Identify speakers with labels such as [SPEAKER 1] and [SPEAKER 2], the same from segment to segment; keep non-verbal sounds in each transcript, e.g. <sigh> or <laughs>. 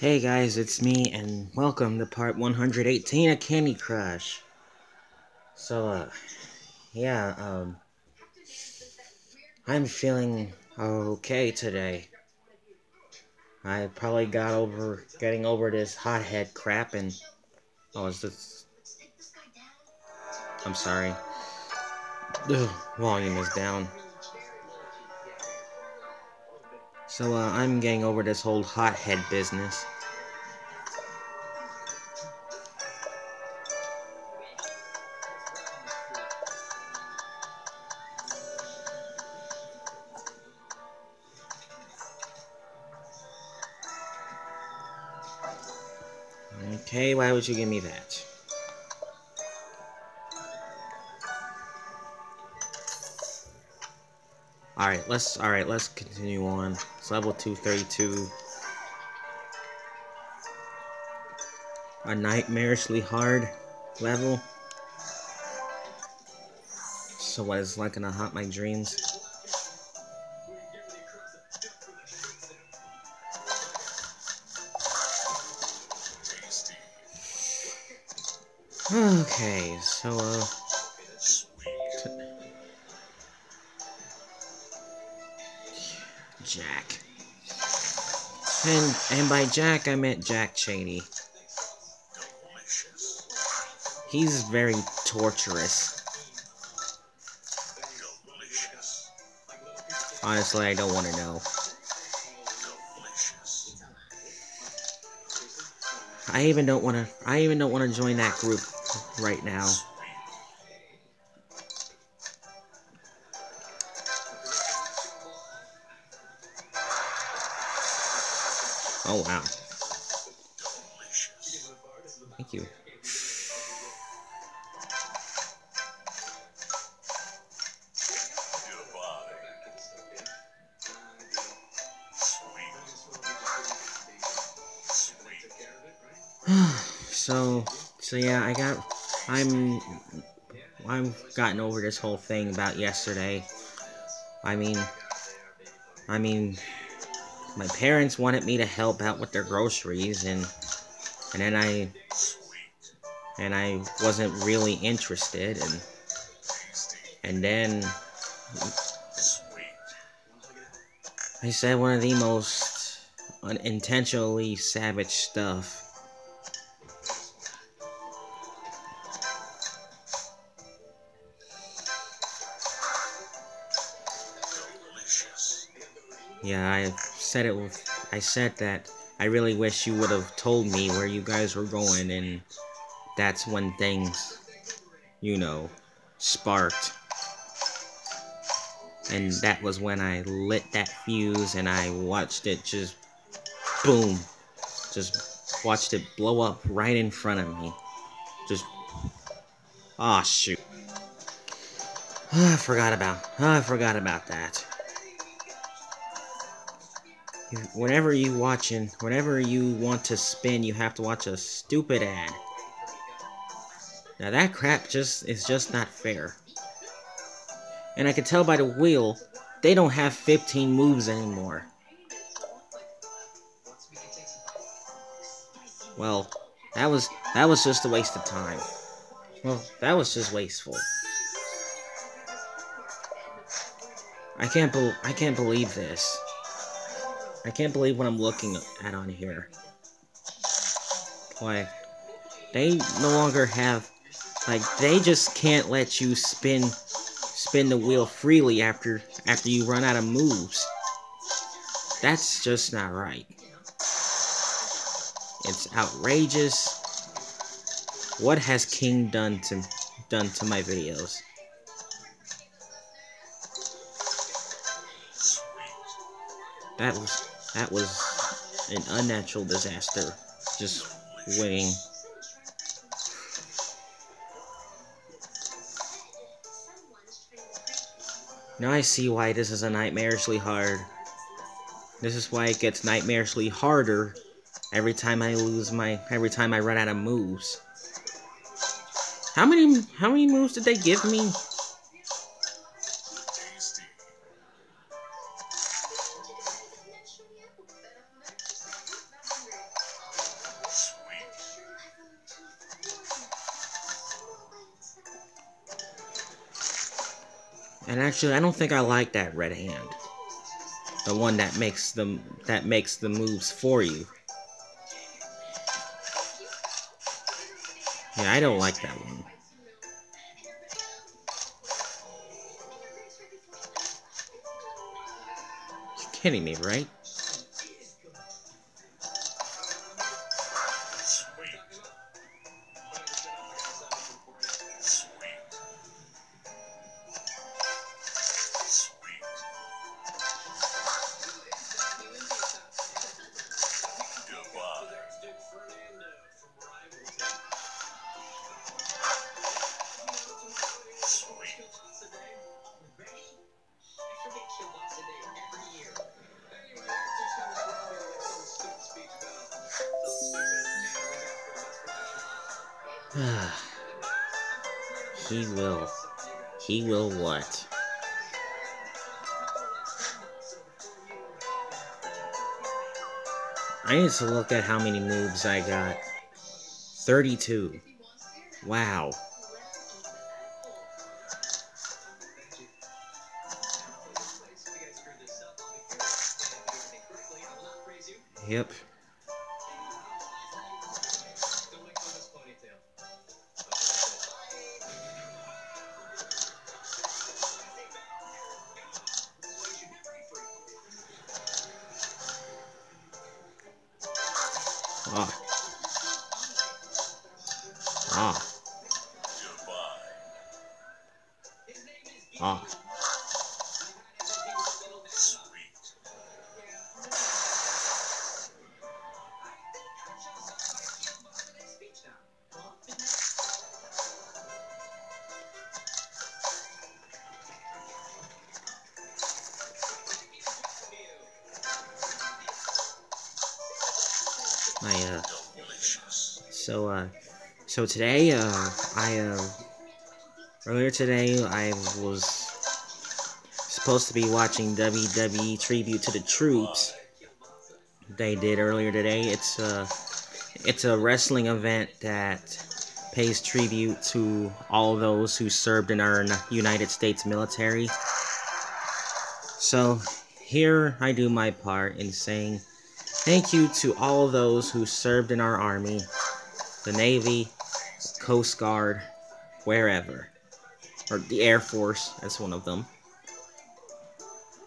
[SPEAKER 1] Hey guys, it's me, and welcome to part 118 of Candy Crush. So, uh, yeah, um, I'm feeling okay today. I probably got over, getting over this hothead crap, and, oh, is this, I'm sorry. The volume is down. So, uh, I'm getting over this whole hothead business. Okay, why would you give me that? Alright, let's alright, let's continue on. It's level 232. A nightmarishly hard level. So what is like gonna haunt my dreams? <sighs> Okay, so uh Jack. And and by Jack I meant Jack Cheney. He's very torturous. Honestly, I don't want to know. I even don't want to. I even don't want to join that group right now. Oh wow. Thank you. <sighs> so, so yeah, I got, I'm, I've gotten over this whole thing about yesterday. I mean, I mean, my parents wanted me to help out with their groceries, and, and then I, and I wasn't really interested, and, and then, I said one of the most unintentionally savage stuff. Yeah, I said it with. I said that I really wish you would have told me where you guys were going, and that's when things, you know, sparked. And that was when I lit that fuse and I watched it just boom. Just watched it blow up right in front of me. Just. Ah, oh, shoot. Oh, <sighs> I forgot about. Oh, I forgot about that whenever you watching, whenever you want to spin, you have to watch a stupid ad. Now that crap just is just not fair. And I can tell by the wheel, they don't have 15 moves anymore. Well, that was that was just a waste of time. Well, that was just wasteful. I can't be I can't believe this. I can't believe what I'm looking at on here. Like, they no longer have, like, they just can't let you spin, spin the wheel freely after, after you run out of moves. That's just not right. It's outrageous. What has King done to, done to my videos? That was that was an unnatural disaster. Just waiting. Now I see why this is a nightmarishly hard. This is why it gets nightmarishly harder every time I lose my every time I run out of moves. How many how many moves did they give me? Actually, I don't think I like that red hand. The one that makes them that makes the moves for you. Yeah, I don't like that one. You're kidding me, right? <sighs> he will. He will what? I need to look at how many moves I got. 32. Wow. Yep. Ah. Ah. Ah. I, uh, so, uh, so today, uh, I, uh, earlier today, I was supposed to be watching WWE Tribute to the Troops. They did earlier today. It's, uh, it's a wrestling event that pays tribute to all those who served in our United States military. So, here I do my part in saying Thank you to all those who served in our Army, the Navy, Coast Guard, wherever. Or the Air Force, that's one of them.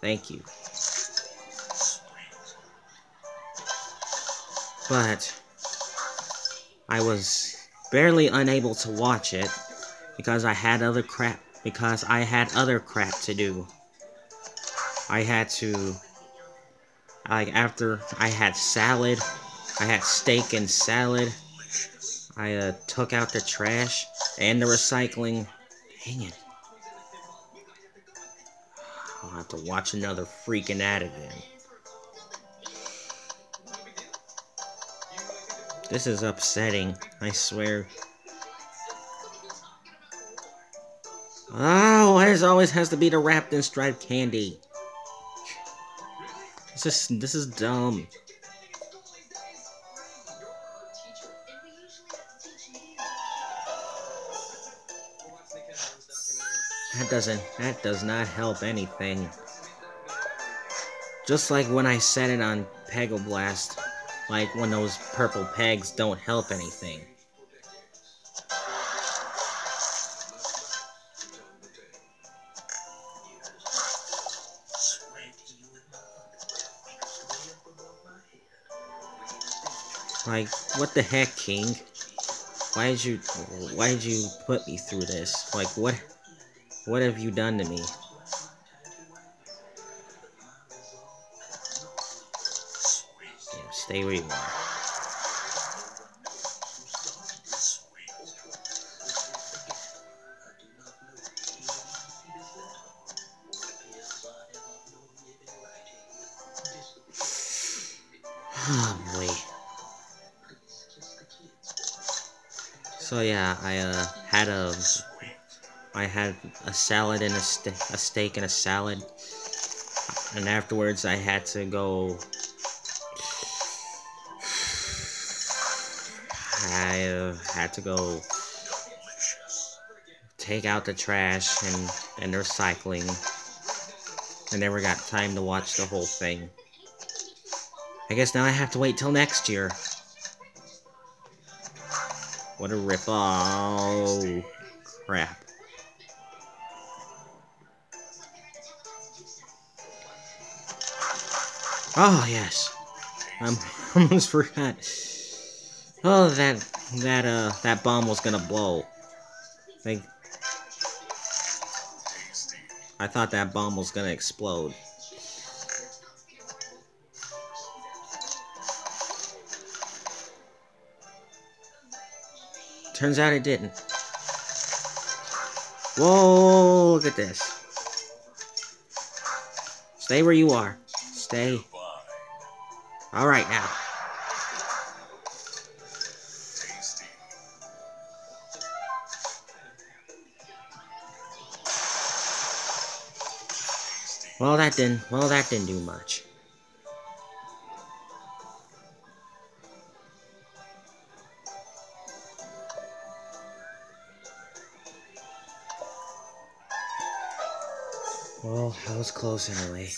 [SPEAKER 1] Thank you. But, I was barely unable to watch it because I had other crap, because I had other crap to do. I had to like after I had salad, I had steak and salad. I uh, took out the trash and the recycling. Dang it. I'll have to watch another freaking ad again. This is upsetting, I swear. Oh, it always has to be the wrapped in striped candy. This is this is dumb. That doesn't that does not help anything. Just like when I said it on Peggle Blast, like when those purple pegs don't help anything. Like, what the heck, King? Why did you, why did you put me through this? Like, what, what have you done to me? Yeah, stay where you are. So yeah, I uh, had a, I had a salad and a, st a steak and a salad, and afterwards I had to go. I uh, had to go take out the trash and and they're cycling. I never got time to watch the whole thing. I guess now I have to wait till next year. What a rip. Oh, crap. Oh, yes. I <laughs> almost forgot. Oh, that, that, uh, that bomb was gonna blow. I, I thought that bomb was gonna explode. Turns out it didn't. Whoa, look at this. Stay where you are. Stay. Alright now. Well, that didn't, well, that didn't do much. Well, I was close anyway.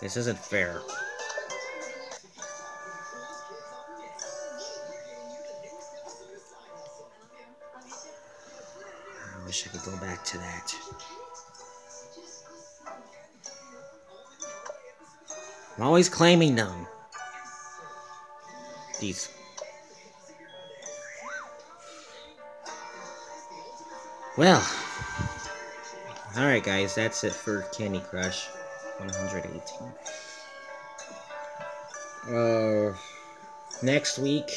[SPEAKER 1] This isn't fair. I wish I could go back to that. I'm always claiming them. These. Well. Alright guys, that's it for Candy Crush 118. Uh, next week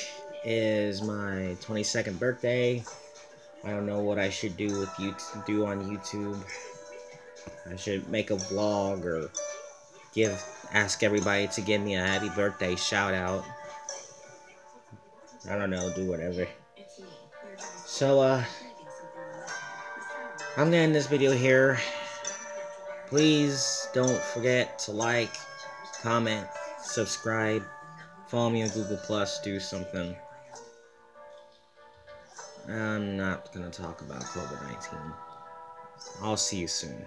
[SPEAKER 1] is my 22nd birthday. I don't know what I should do with you do on YouTube. I should make a vlog or give ask everybody to give me a happy birthday shout out. I don't know, do whatever. So uh I'm gonna end this video here. Please don't forget to like, comment, subscribe, follow me on Google Plus, do something. I'm not gonna talk about COVID-19. I'll see you soon.